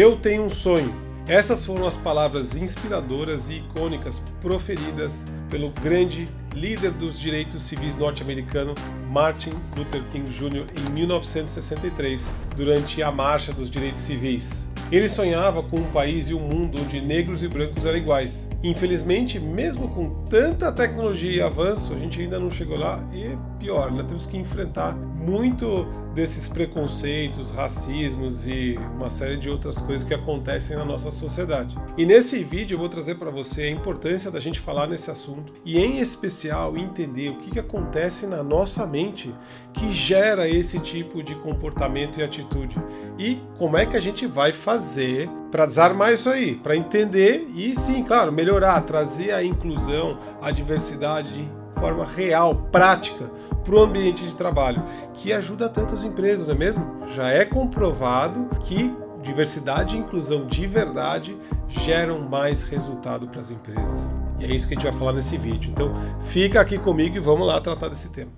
Eu tenho um sonho. Essas foram as palavras inspiradoras e icônicas proferidas pelo grande líder dos direitos civis norte-americano Martin Luther King Jr. em 1963, durante a Marcha dos Direitos Civis. Ele sonhava com um país e um mundo onde negros e brancos eram iguais. Infelizmente, mesmo com tanta tecnologia e avanço, a gente ainda não chegou lá e pior, nós temos que enfrentar muito desses preconceitos, racismos e uma série de outras coisas que acontecem na nossa sociedade. E nesse vídeo eu vou trazer para você a importância da gente falar nesse assunto e, em especial, entender o que, que acontece na nossa mente que gera esse tipo de comportamento e atitude e como é que a gente vai fazer para desarmar isso aí, para entender e, sim, claro, melhorar, trazer a inclusão, a diversidade de forma real, prática para o ambiente de trabalho, que ajuda tanto as empresas, não é mesmo? Já é comprovado que diversidade e inclusão de verdade geram mais resultado para as empresas. E é isso que a gente vai falar nesse vídeo. Então, fica aqui comigo e vamos lá tratar desse tema.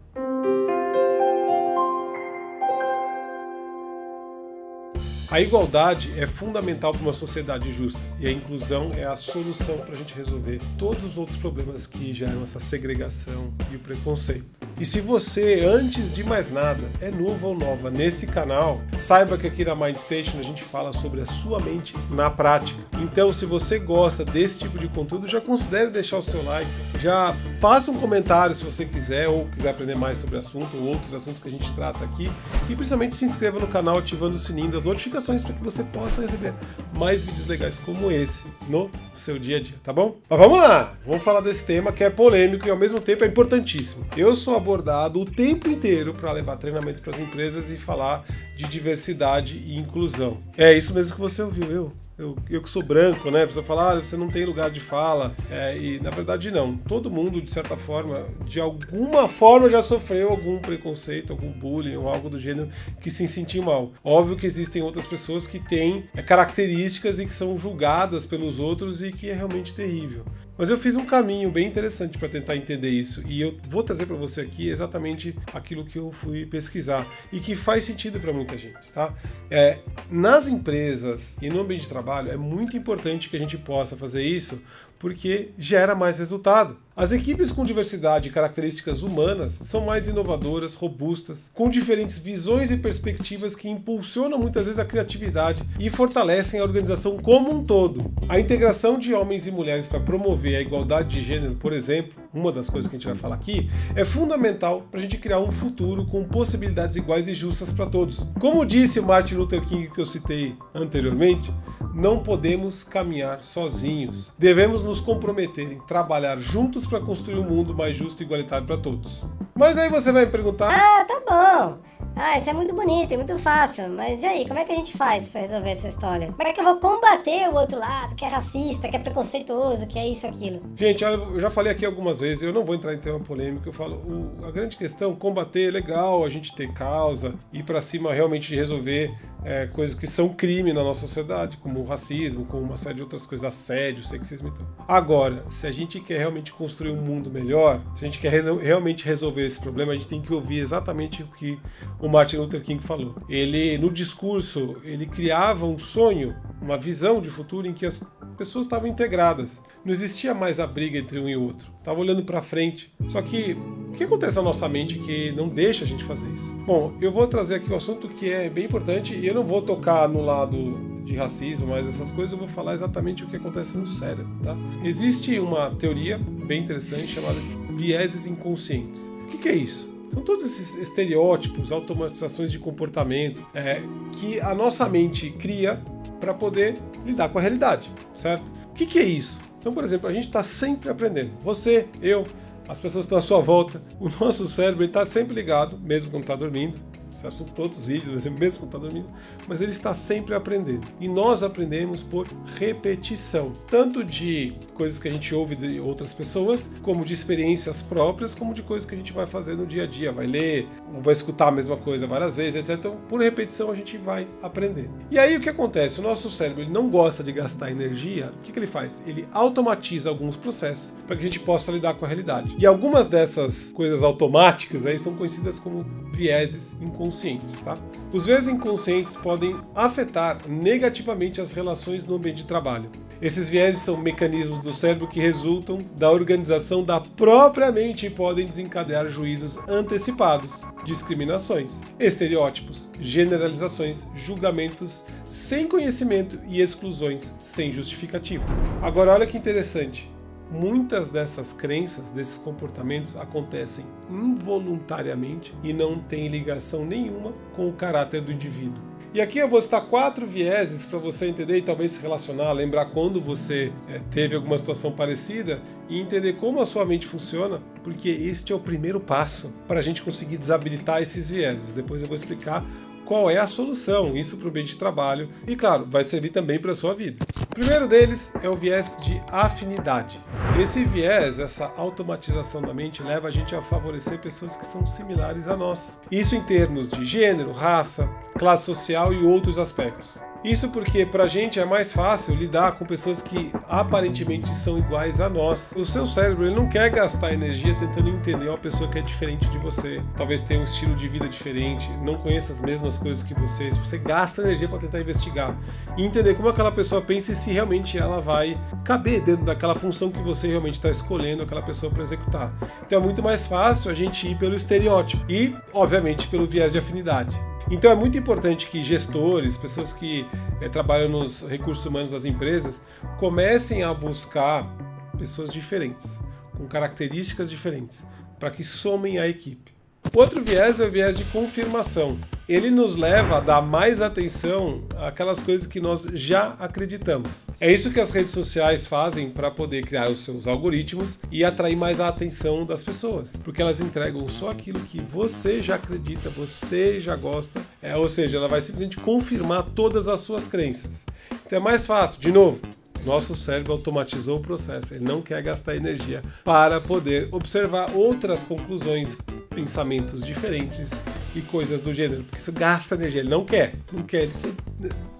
A igualdade é fundamental para uma sociedade justa e a inclusão é a solução para a gente resolver todos os outros problemas que geram essa segregação e o preconceito. E se você, antes de mais nada, é novo ou nova nesse canal, saiba que aqui na MindStation a gente fala sobre a sua mente na prática. Então, se você gosta desse tipo de conteúdo, já considere deixar o seu like, já faça um comentário se você quiser ou quiser aprender mais sobre o assunto ou outros assuntos que a gente trata aqui e principalmente se inscreva no canal ativando o sininho das notificações para que você possa receber mais vídeos legais como esse no seu dia a dia, tá bom? Mas vamos lá, vamos falar desse tema que é polêmico e ao mesmo tempo é importantíssimo. Eu sou abordado o tempo inteiro para levar treinamento para as empresas e falar de diversidade e inclusão. É isso mesmo que você ouviu, eu eu, eu que sou branco, né? A pessoa fala, ah, você não tem lugar de fala. É, e na verdade não. Todo mundo, de certa forma, de alguma forma já sofreu algum preconceito, algum bullying ou algo do gênero que se sentiu mal. Óbvio que existem outras pessoas que têm é, características e que são julgadas pelos outros e que é realmente terrível. Mas eu fiz um caminho bem interessante para tentar entender isso e eu vou trazer para você aqui exatamente aquilo que eu fui pesquisar e que faz sentido para muita gente, tá? É, nas empresas e no ambiente de trabalho é muito importante que a gente possa fazer isso porque gera mais resultado. As equipes com diversidade e características humanas são mais inovadoras, robustas, com diferentes visões e perspectivas que impulsionam muitas vezes a criatividade e fortalecem a organização como um todo. A integração de homens e mulheres para promover a igualdade de gênero, por exemplo, uma das coisas que a gente vai falar aqui, é fundamental para a gente criar um futuro com possibilidades iguais e justas para todos. Como disse o Martin Luther King que eu citei anteriormente, não podemos caminhar sozinhos. Devemos nos comprometer em trabalhar juntos para construir um mundo mais justo e igualitário para todos. Mas aí você vai me perguntar: Ah, tá bom. Ah, isso é muito bonito, é muito fácil. Mas e aí, como é que a gente faz para resolver essa história? Como é que eu vou combater o outro lado, que é racista, que é preconceituoso, que é isso, aquilo? Gente, eu já falei aqui algumas vezes, eu não vou entrar em tema polêmico, eu falo, o, a grande questão, combater é legal, a gente ter causa, ir para cima realmente de resolver é, coisas que são crime na nossa sociedade, como o racismo, como uma série de outras coisas, assédio, sexismo e tal. Agora, se a gente quer realmente construir um mundo melhor, se a gente quer realmente resolver esse problema, a gente tem que ouvir exatamente o que o Martin Luther King falou. Ele, no discurso, ele criava um sonho, uma visão de futuro em que as pessoas estavam integradas. Não existia mais a briga entre um e outro. Estava olhando para frente. Só que o que acontece na nossa mente que não deixa a gente fazer isso? Bom, eu vou trazer aqui um assunto que é bem importante e eu não vou tocar no lado de racismo, mas essas coisas eu vou falar exatamente o que acontece no cérebro, tá? Existe uma teoria bem interessante chamada vieses inconscientes. O que, que é isso? São todos esses estereótipos, automatizações de comportamento é, que a nossa mente cria para poder lidar com a realidade, certo? O que, que é isso? Então, por exemplo, a gente está sempre aprendendo. Você, eu, as pessoas que estão à sua volta, o nosso cérebro está sempre ligado, mesmo quando está dormindo esse assunto para outros vídeos, mesmo quando está dormindo, mas ele está sempre aprendendo. E nós aprendemos por repetição, tanto de coisas que a gente ouve de outras pessoas, como de experiências próprias, como de coisas que a gente vai fazer no dia a dia, vai ler, vai escutar a mesma coisa várias vezes, etc. Então, por repetição a gente vai aprender. E aí o que acontece? O nosso cérebro ele não gosta de gastar energia. O que, que ele faz? Ele automatiza alguns processos para que a gente possa lidar com a realidade. E algumas dessas coisas automáticas aí são conhecidas como vieses inconscientes inconscientes, tá? Os viés inconscientes podem afetar negativamente as relações no ambiente de trabalho. Esses vieses são mecanismos do cérebro que resultam da organização da própria mente e podem desencadear juízos antecipados, discriminações, estereótipos, generalizações, julgamentos sem conhecimento e exclusões sem justificativa. Agora, olha que interessante. Muitas dessas crenças, desses comportamentos acontecem involuntariamente e não têm ligação nenhuma com o caráter do indivíduo. E aqui eu vou citar quatro vieses para você entender e talvez se relacionar, lembrar quando você é, teve alguma situação parecida e entender como a sua mente funciona, porque este é o primeiro passo para a gente conseguir desabilitar esses vieses. Depois eu vou explicar qual é a solução, isso para o ambiente de trabalho e, claro, vai servir também para a sua vida. O primeiro deles é o viés de afinidade. Esse viés, essa automatização da mente, leva a gente a favorecer pessoas que são similares a nós. Isso em termos de gênero, raça, classe social e outros aspectos. Isso porque para a gente é mais fácil lidar com pessoas que aparentemente são iguais a nós. O seu cérebro ele não quer gastar energia tentando entender uma pessoa que é diferente de você. Talvez tenha um estilo de vida diferente, não conheça as mesmas coisas que você. Você gasta energia para tentar investigar e entender como aquela pessoa pensa e se realmente ela vai caber dentro daquela função que você realmente está escolhendo aquela pessoa para executar. Então é muito mais fácil a gente ir pelo estereótipo e, obviamente, pelo viés de afinidade. Então é muito importante que gestores, pessoas que é, trabalham nos recursos humanos das empresas, comecem a buscar pessoas diferentes, com características diferentes, para que somem a equipe. Outro viés é o viés de confirmação. Ele nos leva a dar mais atenção àquelas coisas que nós já acreditamos. É isso que as redes sociais fazem para poder criar os seus algoritmos e atrair mais a atenção das pessoas, porque elas entregam só aquilo que você já acredita, você já gosta, é, ou seja, ela vai simplesmente confirmar todas as suas crenças. Então é mais fácil, de novo, nosso cérebro automatizou o processo, ele não quer gastar energia para poder observar outras conclusões, pensamentos diferentes e coisas do gênero, porque isso gasta energia, ele não quer, não quer,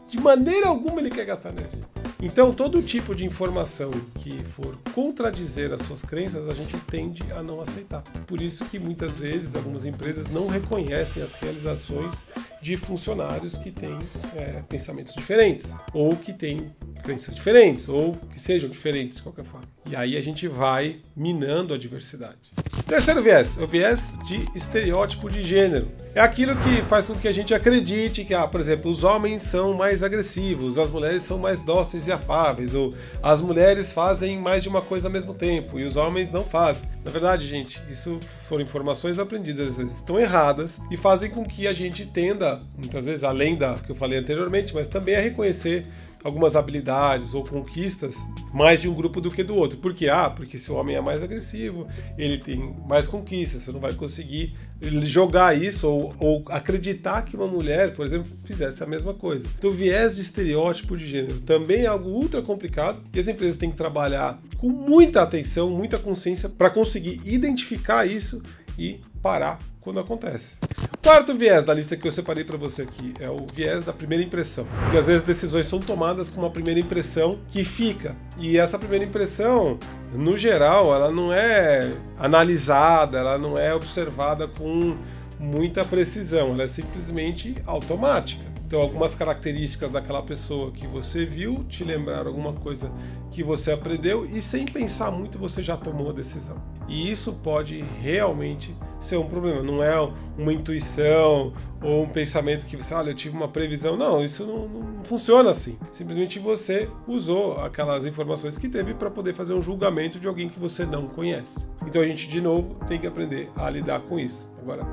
de maneira alguma ele quer gastar energia. Então, todo tipo de informação que for contradizer as suas crenças, a gente tende a não aceitar. Por isso que muitas vezes algumas empresas não reconhecem as realizações de funcionários que têm é, pensamentos diferentes, ou que têm crenças diferentes, ou que sejam diferentes de qualquer forma. E aí a gente vai minando a diversidade. Terceiro viés o viés de estereótipo de gênero. É aquilo que faz com que a gente acredite que, ah, por exemplo, os homens são mais agressivos, as mulheres são mais dóceis e afáveis, ou as mulheres fazem mais de uma coisa ao mesmo tempo e os homens não fazem. Na verdade, gente, isso foram informações aprendidas, vezes estão erradas e fazem com que a gente tenda, muitas vezes, além da que eu falei anteriormente, mas também a reconhecer algumas habilidades ou conquistas mais de um grupo do que do outro. Por quê? Ah, porque se o homem é mais agressivo, ele tem mais conquistas, você não vai conseguir jogar isso ou, ou acreditar que uma mulher, por exemplo, fizesse a mesma coisa. Então, viés de estereótipo de gênero também é algo ultra complicado e as empresas têm que trabalhar com muita atenção, muita consciência para conseguir identificar isso e parar quando acontece. Quarto viés da lista que eu separei para você aqui é o viés da primeira impressão. Porque às vezes decisões são tomadas com uma primeira impressão que fica. E essa primeira impressão, no geral, ela não é analisada, ela não é observada com muita precisão, ela é simplesmente automática. Então, algumas características daquela pessoa que você viu te lembraram alguma coisa que você aprendeu e sem pensar muito você já tomou a decisão. E isso pode realmente ser um problema. Não é uma intuição ou um pensamento que você, olha, eu tive uma previsão. Não, isso não, não funciona assim. Simplesmente você usou aquelas informações que teve para poder fazer um julgamento de alguém que você não conhece. Então a gente, de novo, tem que aprender a lidar com isso. Agora,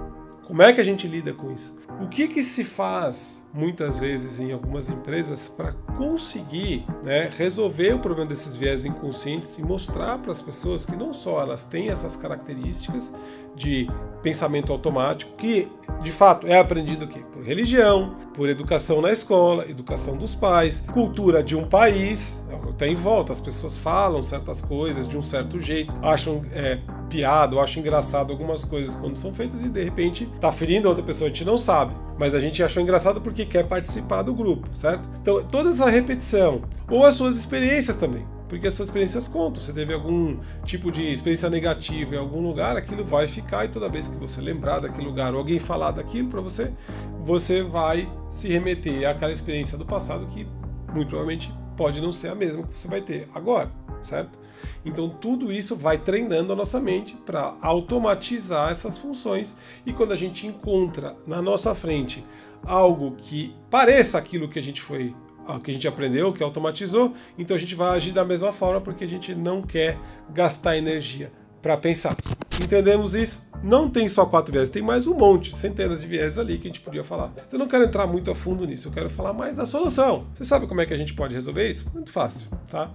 como é que a gente lida com isso? O que, que se faz muitas vezes em algumas empresas para conseguir né, resolver o problema desses viés inconscientes e mostrar para as pessoas que não só elas têm essas características de pensamento automático, que de fato é aprendido aqui por religião, por educação na escola, educação dos pais, cultura de um país, até em volta, as pessoas falam certas coisas de um certo jeito, acham é, piada, ou acham engraçado algumas coisas quando são feitas e de repente está ferindo outra pessoa, a gente não sabe mas a gente achou engraçado porque quer participar do grupo, certo? Então, toda essa repetição, ou as suas experiências também. Porque as suas experiências contam. Você teve algum tipo de experiência negativa em algum lugar, aquilo vai ficar e toda vez que você lembrar daquele lugar ou alguém falar daquilo para você, você vai se remeter àquela experiência do passado que muito provavelmente pode não ser a mesma que você vai ter agora, certo? Então tudo isso vai treinando a nossa mente para automatizar essas funções e quando a gente encontra na nossa frente algo que pareça aquilo que a gente foi que a gente aprendeu, que automatizou, então a gente vai agir da mesma forma porque a gente não quer gastar energia para pensar. Entendemos isso? Não tem só quatro viés, tem mais um monte, centenas de viés ali que a gente podia falar. Eu não quero entrar muito a fundo nisso, eu quero falar mais da solução. Você sabe como é que a gente pode resolver isso? Muito fácil, tá?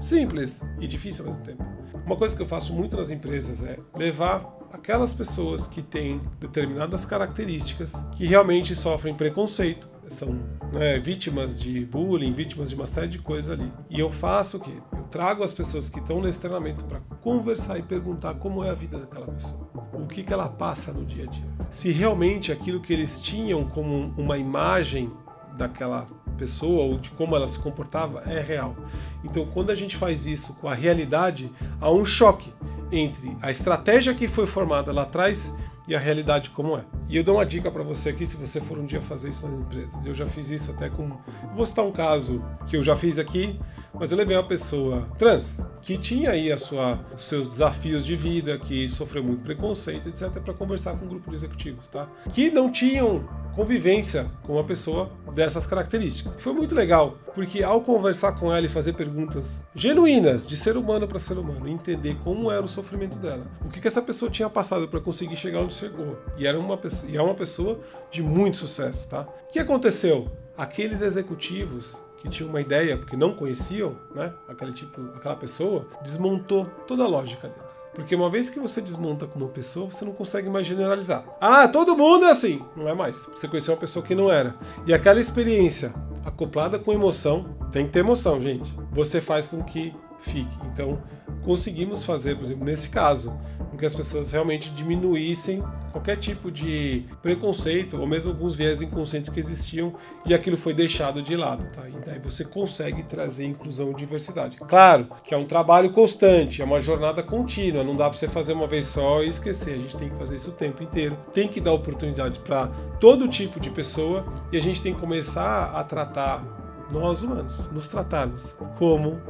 Simples e difícil ao mesmo tempo. Uma coisa que eu faço muito nas empresas é levar aquelas pessoas que têm determinadas características que realmente sofrem preconceito, são né, vítimas de bullying, vítimas de uma série de coisas ali. E eu faço o quê? Eu trago as pessoas que estão nesse treinamento para conversar e perguntar como é a vida daquela pessoa, o que, que ela passa no dia a dia. Se realmente aquilo que eles tinham como uma imagem daquela pessoa ou de como ela se comportava é real. Então, quando a gente faz isso com a realidade, há um choque entre a estratégia que foi formada lá atrás e a realidade como é. E eu dou uma dica para você aqui, se você for um dia fazer isso nas empresas. Eu já fiz isso até com. Vou citar um caso que eu já fiz aqui, mas eu levei uma pessoa trans que tinha aí a sua, os seus desafios de vida, que sofreu muito preconceito, etc., para conversar com um grupo de executivos, tá? Que não tinham convivência com uma pessoa dessas características. Foi muito legal, porque ao conversar com ela e fazer perguntas genuínas de ser humano para ser humano, entender como era o sofrimento dela, o que, que essa pessoa tinha passado para conseguir chegar onde chegou. E era uma pessoa, e é uma pessoa de muito sucesso, tá? O que aconteceu? Aqueles executivos que tinham uma ideia, porque não conheciam, né, aquele tipo, aquela pessoa, desmontou toda a lógica deles. Porque uma vez que você desmonta com uma pessoa, você não consegue mais generalizar. Ah, todo mundo é assim! Não é mais. Você conheceu uma pessoa que não era. E aquela experiência acoplada com emoção, tem que ter emoção, gente. Você faz com que fique. Então, conseguimos fazer, por exemplo, nesse caso, que as pessoas realmente diminuíssem qualquer tipo de preconceito ou mesmo alguns viés inconscientes que existiam e aquilo foi deixado de lado, tá? E daí você consegue trazer inclusão e diversidade. Claro que é um trabalho constante, é uma jornada contínua, não dá para você fazer uma vez só e esquecer, a gente tem que fazer isso o tempo inteiro. Tem que dar oportunidade para todo tipo de pessoa e a gente tem que começar a tratar nós humanos, nos tratarmos como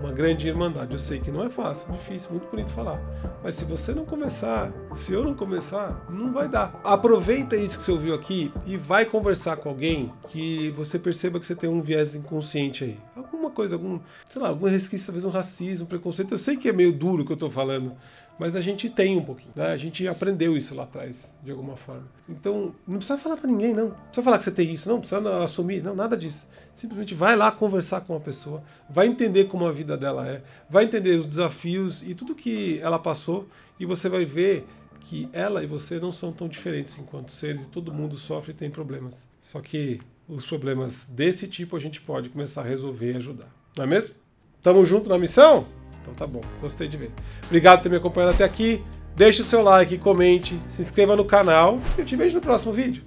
uma grande irmandade. Eu sei que não é fácil, difícil, muito bonito falar. Mas se você não começar, se eu não começar, não vai dar. Aproveita isso que você ouviu aqui e vai conversar com alguém que você perceba que você tem um viés inconsciente aí. Coisa, algum, sei lá, algum resquício, talvez um racismo, um preconceito. Eu sei que é meio duro o que eu tô falando, mas a gente tem um pouquinho, né? A gente aprendeu isso lá atrás, de alguma forma. Então, não precisa falar para ninguém, não. Não precisa falar que você tem isso, não. Não precisa assumir, não, nada disso. Simplesmente vai lá conversar com uma pessoa, vai entender como a vida dela é, vai entender os desafios e tudo que ela passou, e você vai ver que ela e você não são tão diferentes enquanto seres e todo mundo sofre e tem problemas. Só que os problemas desse tipo a gente pode começar a resolver e ajudar. Não é mesmo? Tamo junto na missão? Então tá bom, gostei de ver. Obrigado por ter me acompanhado até aqui. Deixe o seu like, comente, se inscreva no canal e eu te vejo no próximo vídeo.